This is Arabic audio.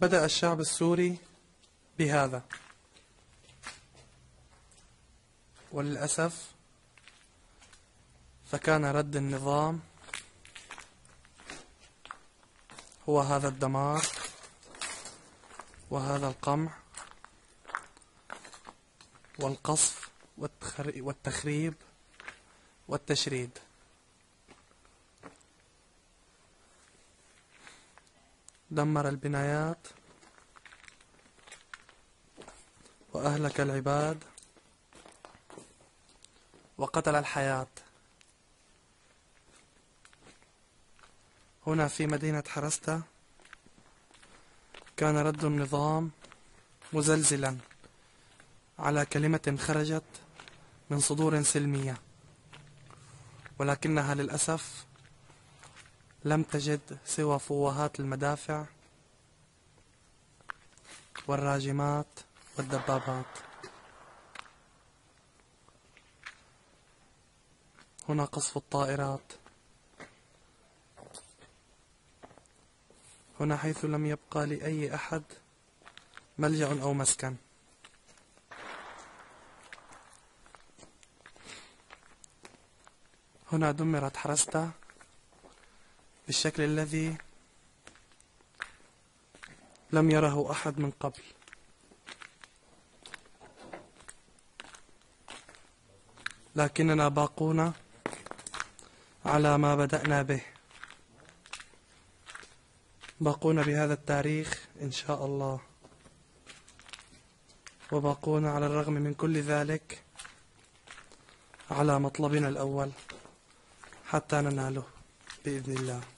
بدأ الشعب السوري بهذا. وللأسف فكان رد النظام هو هذا الدمار وهذا القمع والقصف والتخريب والتشريد. دمر البنايات وأهلك العباد وقتل الحياة. هنا في مدينة حرستا كان رد النظام مزلزلا على كلمة خرجت من صدور سلمية ولكنها للأسف لم تجد سوى فوهات المدافع والراجمات والدبابات. هنا قصف الطائرات. هنا حيث لم يبقى لأي أحد ملجأ أو مسكن. هنا دمرت حرستا بالشكل الذي لم يره أحد من قبل. لكننا باقون على ما بدأنا به. باقون بهذا التاريخ إن شاء الله. وباقون على الرغم من كل ذلك على مطلبنا الأول حتى نناله بإذن الله.